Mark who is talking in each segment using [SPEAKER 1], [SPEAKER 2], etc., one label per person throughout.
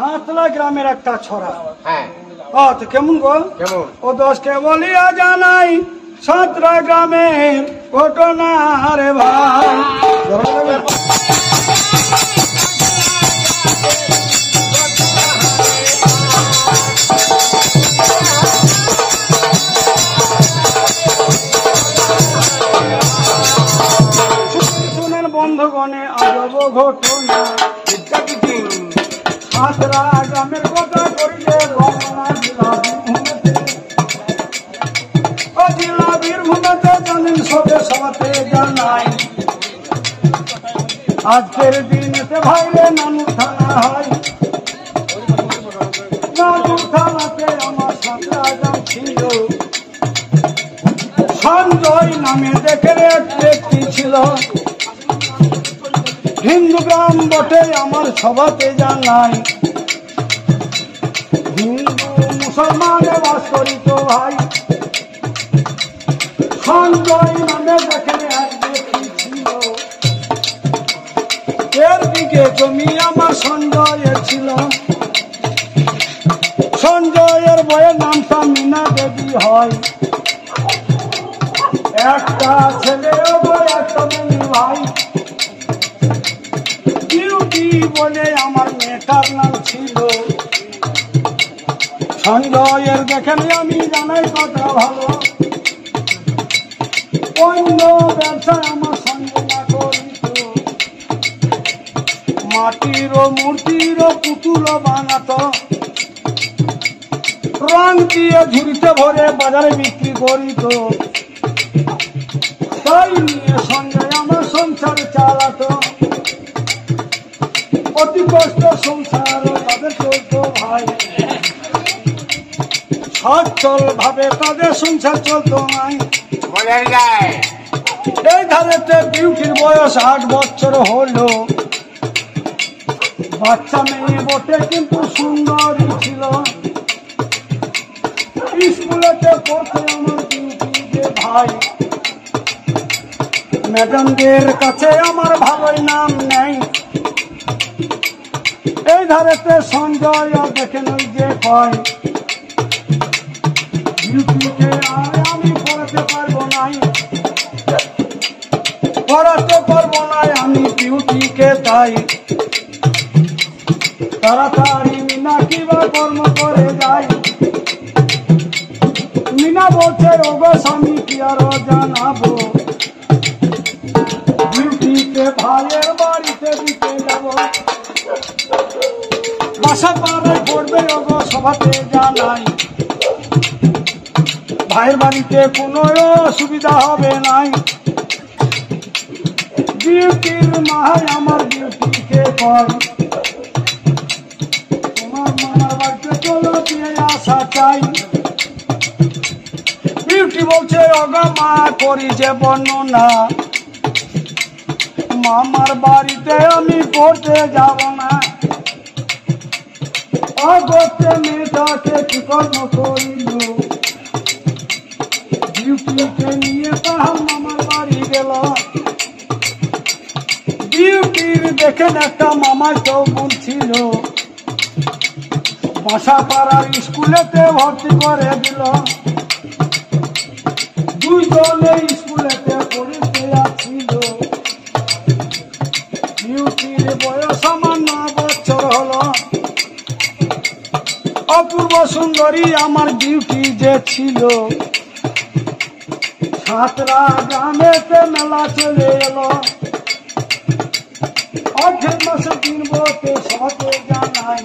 [SPEAKER 1] সাতলা গ্রামের একটা ছড়া।
[SPEAKER 2] হ্যাঁ।
[SPEAKER 1] ও তো কেমন গো?
[SPEAKER 2] কেমন?
[SPEAKER 1] ও দোষকে বলিয়া জানাই সাতরা গ্রামের ঘটনা রে ভাই। বন্ধুগণে আজব ঘটনা? সাতরা গ্রামের কথা করিলে বর্ণনা দিলাম ও জেলা বীরভূমেতে জানেন সবে সবাতে জানাই আজকের দিনেতে ভাইরে নানু থানা হয়। নানু থানাতে আমার সাতরা গ্রাম ছিল। সঞ্জয় নামে দেখে এক ব্যক্তি ছিল। হিন্দু গ্রাম বটে, আমার সভাতে জানাই। হিন্দু মুসলমানে বাস করিত ভাই। সঞ্জয় নামে দেখে এক ব্যক্তি ছিল এর দিকে জমি আমার সঞ্জয়ের ছিল। সঞ্জয়ের বইয়ের নামটা মিনা দেবী হয়। একটা ছেলে একটা মেয়ে ভাই। বলে আমার মেয়েটার নাম ছিল। সঞ্জয়ের দেখেন আমি জানাই কথা ভালো। অন্য ব্যবসায় আমার সঙ্গে না করিত। মাটির ও মূর্তির ও পুতুল বানাতো। রং দিয়ে ঝুড়িতে ভরে বাজারে বিক্রি করিত। তাই নিয়ে সঙ্গে আমার সংসার চালাতো। অতি কষ্ট সংসার তাদের চলতো ভাই। সচ্ছল ভাবে তাদের সংসার চলতো নাই। এই ধারেতে বিউটির বয়স আট বছর হলো বাচ্চা মেয়ে বটে কিন্তু সুন্দরী ছিল। স্কুলেতে পড়তে আমার বিউটি যে ভাই। ম্যাডামদের কাছে আমার ভালোই নাম নেই। এই ধারেতে সঞ্জয় দেখেন ওই যে কয় বিউটিকে আর আমি পড়াতে পারব নাই। পড়াতে পারব না আমি বিউটিকে তাই। তাড়াতাড়ি মিনা কিবা কর্ম করে যাই মিনা বলছে, ওগো স্বামী, কি আরও জানাব? বিউটিকে ওগো সভাতে জানাই। ভাইয়ের বাড়িতে কোনো অসুবিধা হবে নাই। বিউটির মাহাই আমার বিউটিকে কর তোমার বাড়িতে চলো দিয়ে আসা চাই। বিউটি বলছে, অগা মা করি যে বর্ণনা। মামার বাড়িতে আমি পড়তে যাব না। অগত্যে মেয়েটাকে কর্ম করিল। বিউটিকে নিয়ে তাহার মামার বাড়ি গেল। বিউটির দেখেন একটা মামার চৌবন ছিল বাসা পাড়ার স্কুলেতে ভর্তি করে দিল। দুইজনে স্কুলেতে সুন্দরী আমার বিউটি যে ছিল। সাতরা গ্রামেতে মেলা চলে এলো। অঠের মাসে কিনবতে সতে জানাই।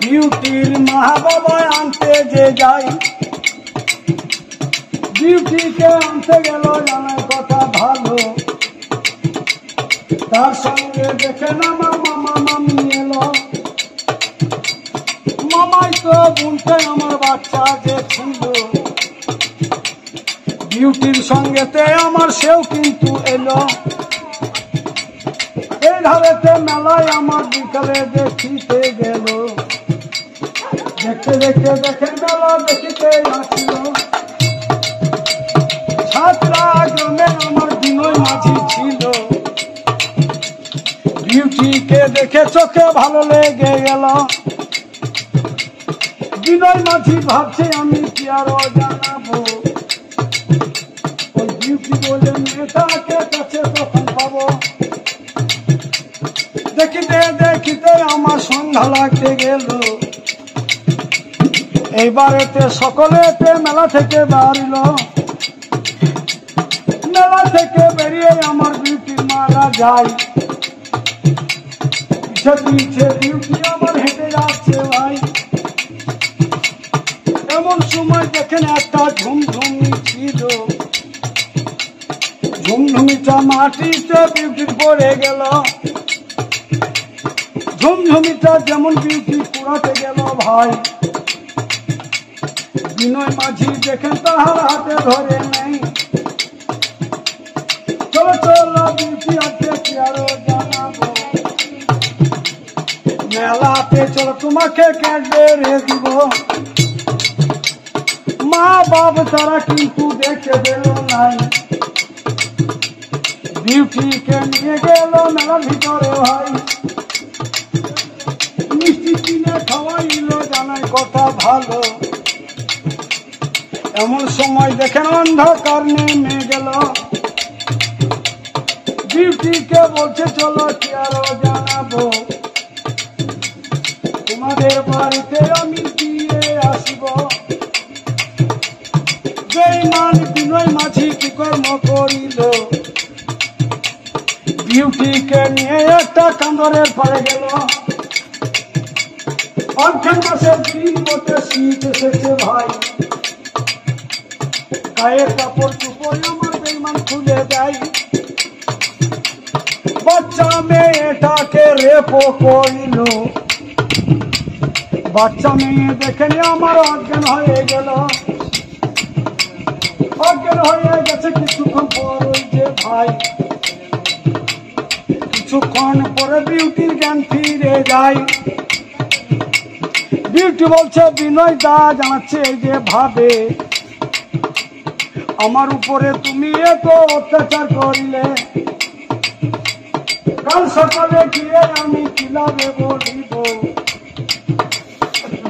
[SPEAKER 1] বিউটির মা বাবা আনতে যে যাই। বিউটিকে আনতে গেল জানার কথা ভালো। তার সঙ্গে দেখেন আমার বিউটির সঙ্গেতে আমার সেও কিন্তু এলো। এই ধারেতে মেলায় আমার বিকালে দেখিতে গেল। দেখতে দেখতে দেখে মেলা দেখিতে আসিল। ছাত্রা গ্রামে আমার বিনয় মাঝি ছিল। বিউটি বিউটিকে দেখে চোখে ভালো লেগে গেল। বিনয় মাঝি ভাবছে আমি কি আরও জানাব ওই বলে মেয়েটাকে কাছে তখন পাবো। দেখিতে দেখিতে আমার সন্ধ্যা লাগতে গেল। এইবারেতে সকলেতে মেলা থেকে বাড়িল। মেলা থেকে বেরিয়ে আমার বিউটি মারা যায়। পিছে বিউটি আমার হেঁটে যাচ্ছে ভাই। এমন সময় দেখেন একটা ঝুমঝুমি ছিল। ঝুমঝুমিটা মাটিতে বিউটির পড়ে গেল। ঝুমঝুমিটা যেমন বিউটি পুরাতে গেল ভাই। বিনয় মাঝি দেখেন তাহার হাতে ধরে নেই। চলো চলো বিউটি আছে কি আরও জানাব? মেলাতে চলো, তোমাকে কাটবে রে দিব। মা বাপ তারা কিন্তু দেখে দিল নাই। বিউটিকে নিয়ে গেল মেলার ভিতরে ভাই। মিষ্টি কিনে খাওয়াইলো, জানাই কথা ভালো। এমন সময় দেখেন অন্ধকার নেমে গেল। বিউটিকে বলছে, চলো কি আরও জানাব? তোমাদের বাড়িতে আমি দিয়ে আসব। বেইমান বিনয় মাঝি কি কর্ম করিল? বিউটিকে নিয়ে একটা কান্দরের পরে গেল। অর্ধেক মাসের দিন মতো বাচ্চা মেয়েটাকে রেপো করিল। বাচ্চা মেয়ে দেখে আমার অজ্ঞান হয়ে গেল। অজ্ঞান হয়ে গেছে কিছুক্ষণ পর ওই যে ভাই। কিছুক্ষণ পরে বিউটির জ্ঞান ফিরে যায়। বিউটি বলছে, বিনয় দা জানাচ্ছে এই যে ভাবে, আমার উপরে তুমি এত অত্যাচার করিলে। কাল সকালে গিয়ে আমি কিলাবে বলিব।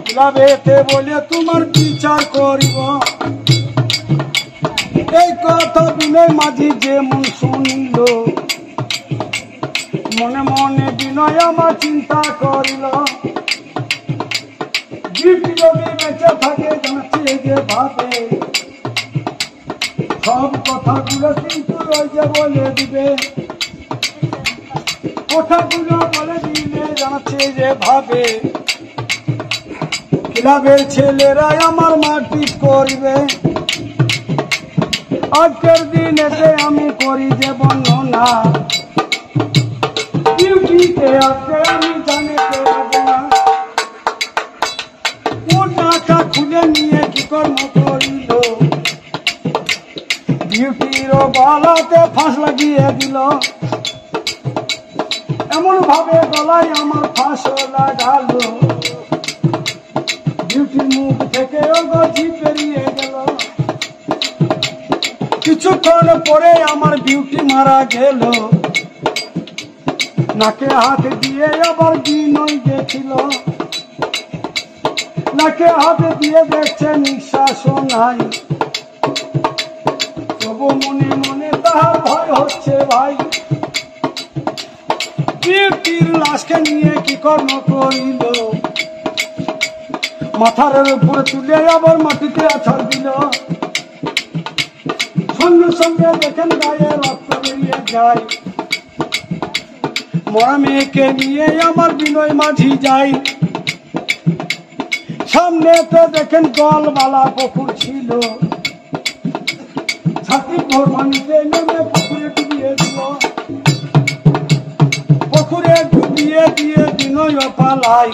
[SPEAKER 1] কিলাবেতে বলে, তোমার বিচার করিব? এই কথা বিনয় মাঝি যেমন শুনিল, মনে মনে বিনয় আমার চিন্তা করিল। বিউটি যদি বেঁচে থাকে জানাচ্ছে যে ভাবে। সব কথাগুলো কিন্তু ওই যে বলে দিবে। কথাগুলো বলে দিলে জানাচ্ছে যে ভাবে। ক্লাবের ছেলেরাই আমার মারপিট করিবে। আজকের দিনেতে আমি করি যে বর্ণনা। ডিউটিতে আজকে আমি জানিতে পারব না কোন টাকা খুলে নিয়ে কি কর্ম করিল? বিউটির গলাতে ফাঁস লাগিয়ে দিল। এমন ভাবে গলায় আমার ফাঁস লাগালো। বিউটির মুখ থেকে গছি পেরিয়ে গেল কিছুক্ষণ পরে আমার বিউটি মারা গেল। নাকে হাত দিয়ে আবার বিনয় গেছিল। নাকে হাত দিয়ে দেখছে নিঃশ্বাস নাই। তবু মনে মনে তাহার ভয় হচ্ছে ভাই। বিউটির লাশকে নিয়ে কি কর্ম করিল? মাথার উপরে তুলে আবার মাটিতে আছাড় দিল। মরা মেয়েকে নিয়ে আমার বিনয় মাঝি যাই সামনে তো দেখেন গলবালা পুকুর ছিল। ভোর নেমে পুকুরে ডুবিয়ে দিল। পুকুরে ডুবিয়ে দিয়ে বিনয় পালাই।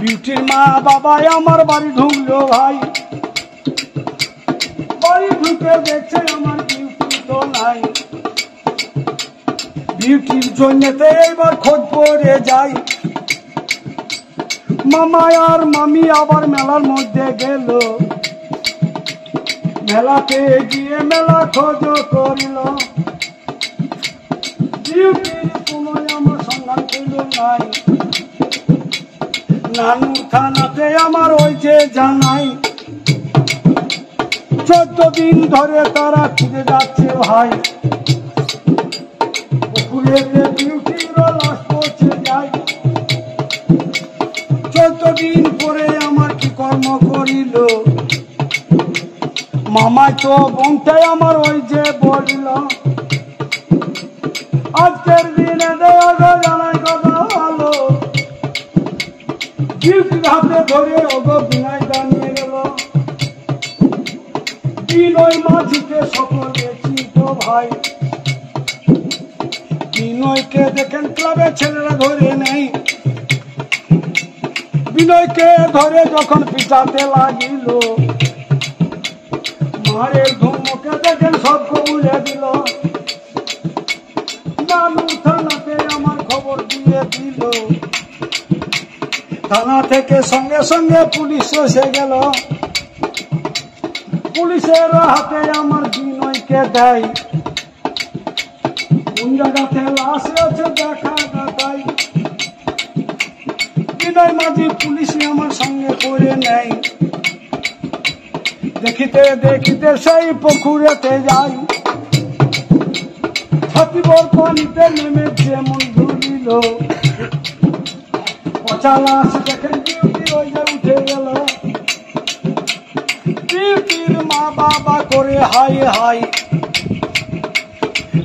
[SPEAKER 1] বিউটির মা বাবা আমার বাড়ি ঢুকলো ভাই। ঢুকে দেখছে আমার বিউটি তো বিউটির জন্যতে এবার খোঁজ পড়ে যাই। মামা আর মামি আবার মেলার মধ্যে গেল। মেলাতে গিয়ে মেলা খোঁজ করিল। বিউটির কোনো সন্ধান পেল নাই। নানু থানাতে আমার ওই যে জানাই। চোদ্দ দিন ধরে তারা খুঁজে যাচ্ছে ভাই। চোদ্দ দিন পরে আমার কি কর্ম করিল? মামাই তো বংশে আমার ওই যে বলিল, আজকের দিনে জানাই কথা ভালো। হাতে ধরে, ওগো বিনয় মাঝিকে সকলে চিন্ত ভাই। বিনয়কে দেখেন ক্লাবে ছেলেরা ধরে নেই। বিনয়কে ধরে যখন পিটাতে লাগিল, মারের ধুমকে দেখেন সব কবুলে দিল। আমার খবর দিয়ে দিল। থানা থেকে সঙ্গে সঙ্গে পুলিশ এসে গেল। হাতে আমার বিনয়কে দেয়। কোন জায়গাতে লাশ আছে দেখা দেখাই বিনয় মাঝি পুলিশে আমার সঙ্গে করে নেয়। দেখিতে দেখিতে সেই পুকুরেতে যাই। ছাতিবর পানিতে নেমে যেমন ধুলিল পচা লাশ দেখেন উঠে গেল। বাবা করে হাই হাই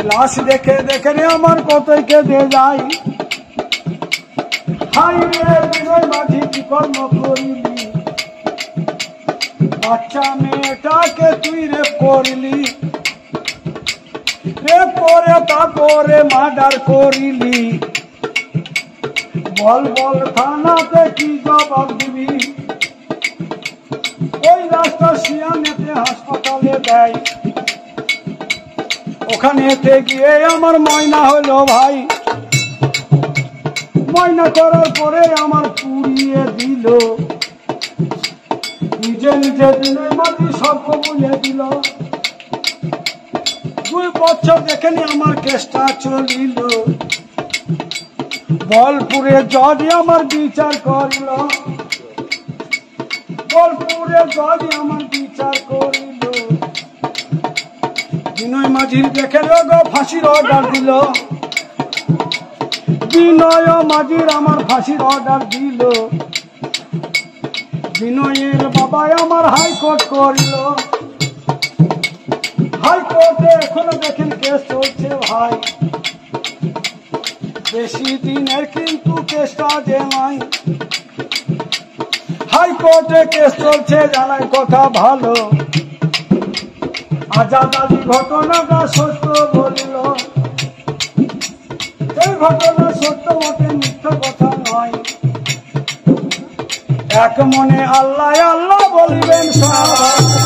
[SPEAKER 1] লাশ দেখে দেখে রে আমার কতই কেঁদে যাই হাই রে, বিনয় মাঝি, কি কর্ম করিলি? বাচ্চা মেয়েটাকে তুই রে করলি। রে করে তা করে মার্ডার করিলি। বল বল, থানাতে কি জবাব দিবি? ওই রাস্তা শিয়ানেতে হাসপাতালে দেয়। ওখানেতে গিয়ে আমার ময়না হলো ভাই। ময়না করার পরে আমার পুড়িয়ে দিল। নিজে নিজে দিনের মাটি সব কবুলে দিল। দুই বছর দেখেনি আমার কেসটা চলিল। বলপুরে জজ আমার বিচার করিল। বলপুরে জজ আমার বিচার করিল। বিনয় মাঝির দেখে গো ফাঁসির অর্ডার দিল। বিনয় মাঝির আমার ফাঁসির অর্ডার দিল। বিনয়ের বাবা আমার হাইকোর্ট করিল। হাইকোর্টে এখনও দেখেন কেস চলছে ভাই। বেশি দিনের কিন্তু কেসটা যে নাই। হাইকোর্টে কেস চলছে, জানাই কথা ভালো। আজাদ আলী ঘটনাটা সত্য বলিল। এই ঘটনা সত্য মতে মিথ্য কথা নয়। এক মনে আল্লাহ আল্লাহ বলিবেন সবাই